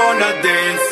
Gonna dance.